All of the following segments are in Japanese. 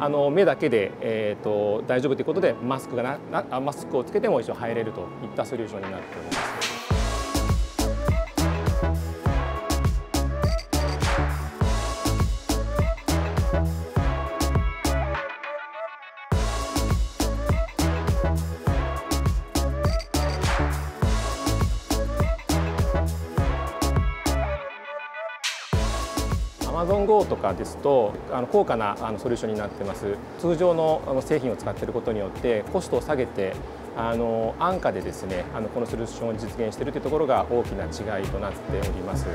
あの目だけで、えーと、大丈夫ということでマスクがななマスクをつけても一応入れるといったソリューションになっております。Amazon Go とかですとあの高価なあのソリューションになってます通常のあの製品を使っていることによってコストを下げてあの安価でですねあのこのソリューションを実現しているというところが大きな違いとなっております。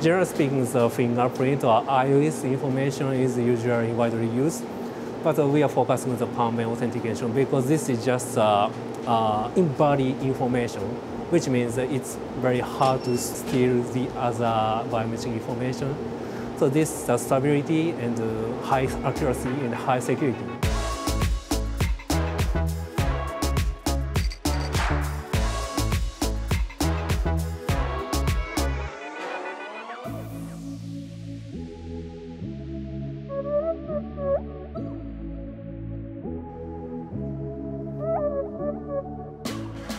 Generally speaking, the fingerprint or iris information is usually widely used but we are focusing on the permanent authentication because this is just uh, uh, information, which means that it's very hard to steal the other biometric information. So this the stability and uh, high accuracy and high security.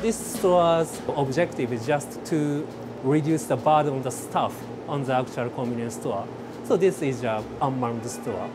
This store's objective is just to reduce the burden on the staff on the actual convenience store. So this is an unmanned store.